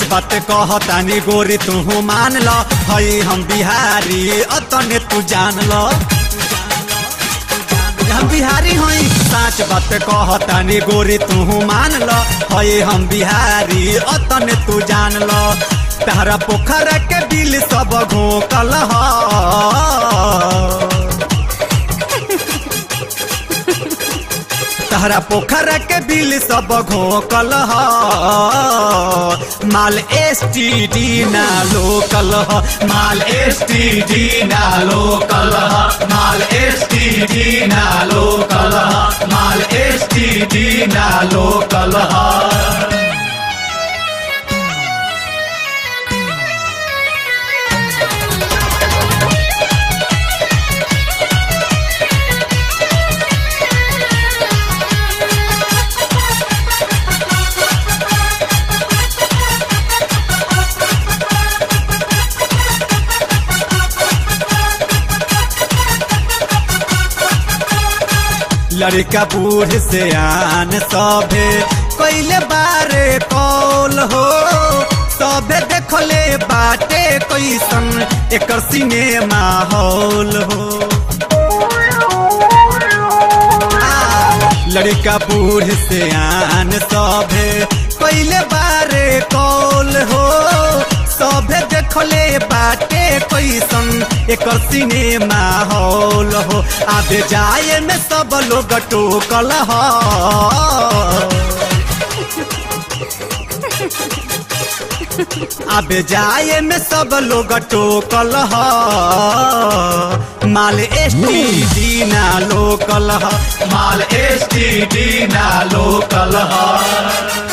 बात कह कहतानी गोरी, तू मान ल। हई हम बिहारी, अतने तू जान ल। हम बिहारी हई, साच बात कह कहतानी गोरी, तू मान ल। हई हम बिहारी, अतने तू जान ल। तारा पोखर के बिल सब घोकल ह। तहरा पोखर के बिल सब घोकल माल एस टी डी ना लोकल माल एस टी डी ना लोकल माल एस टी डी ना लोकल माल एस टी डी ना लोकल लड़का बूढ़ से आन सभे कैले बारे कौल हो सभे देखले बाटे कैसन एक सिनेमा हॉल हो। लड़का बूढ़ से आन सभे कैले बारे कौल हो देखले बाटे कैसन एकर सिनेमा हॉल हो। आबे जाए में सब लोग टोकल ह। आबे जाए में सब लोग टोकल ह। माल एस टी डी ना लोकल ह। माल एस टी डी ना लोकल ह।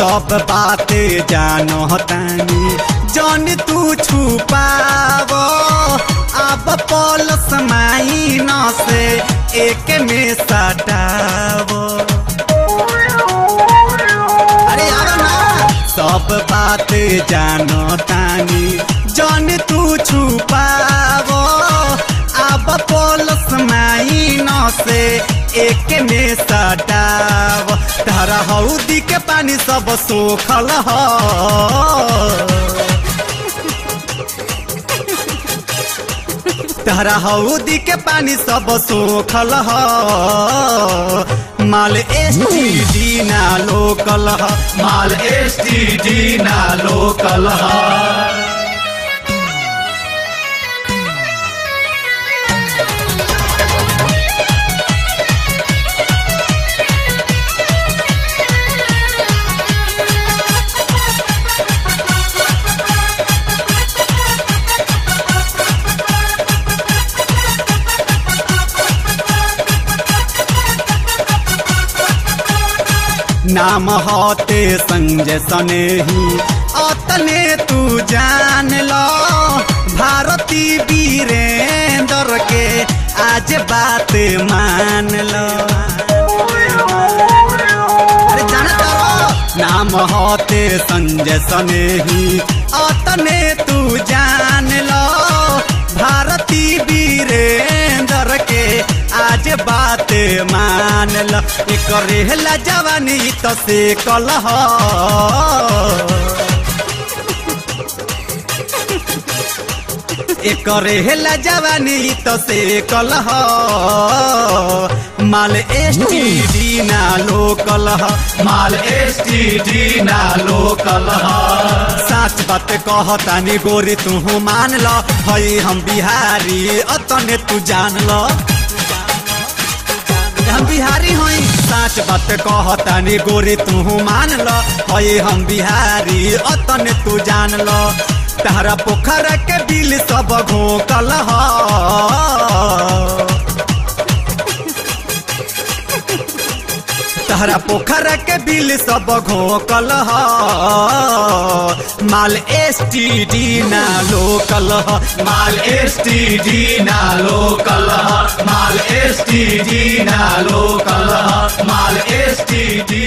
सब बात जानो तानी जन तू छुपाव, अब पल समाई न से एक में सटाव। अरे सब बात जानो तानी जन हौदी के पानी सब सोखल ह। तहरा हौदी के पानी सब सोखल ह। माल एस टी ना लोकल ह। माल एस टी ना लोकल ह। नाम होते संजय सनेही। अतने तू जान लो, भारती वीरेंद्र के आज बात मान लो। अरे हो नाम होते संजय अतने तू जान लो, भारती वीरेंद्र के आज बात मान ल। करेला जवानी तो से कलह। करेला जवानी तो से कलह। माल एस टी डी ना लोकल माल एस टी डी ना लोकल साच बात कहतानी गोरी, तू मान ल। हई हम बिहारी, अतने तू जान ल। हम बिहारी हई। साच बात कहतानी गोरी, तू मान ल हई हम बिहारी, अतने तू जान ल तारा पोखर के बिल सब घोकल। ह तहरा पोखरा के बिल सब घोकल। ह माल एस टी डी ना लोकल। ह माल एस टी डी ना लोकल। ह माल एस टी डी ना लोकल। ह